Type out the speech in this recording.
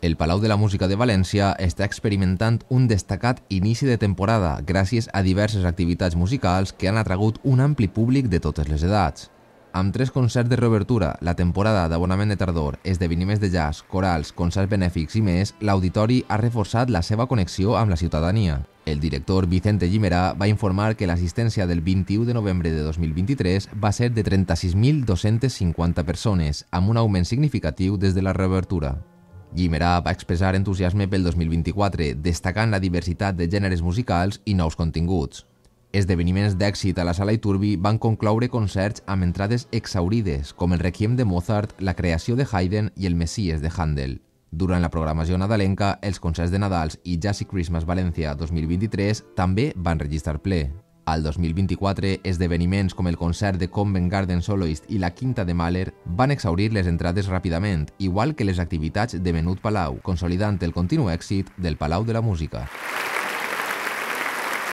El Palau de la Música de València està experimentant un destacat inici de temporada gràcies a diverses activitats musicals que han atragut un ampli públic de totes les edats. Amb tres concerts de reobertura, la temporada d'abonament de tardor, esdeveniments de jazz, corals, concerts benèfics i més, l'auditori ha reforçat la seva connexió amb la ciutadania. El director Vicente Llimerà va informar que l'assistència del 21 de novembre de 2023 va ser de 36.250 persones, amb un augment significatiu des de la reobertura. Llimerà va expressar entusiasme pel 2024, destacant la diversitat de gèneres musicals i nous continguts. Esdeveniments d'èxit a la sala Iturbi van concloure concerts amb entrades exaurides, com el Requiem de Mozart, la creació de Haydn i el Messies de Handel. Durant la programació nadalenca, els concerts de Nadals i Jazzy Christmas València 2023 també van registrar ple. Al 2024, esdeveniments com el concert de Convent Garden Soloist i la Quinta de Mahler van exaurir les entrades ràpidament, igual que les activitats de Menut Palau, consolidant el continu èxit del Palau de la Música.